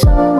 So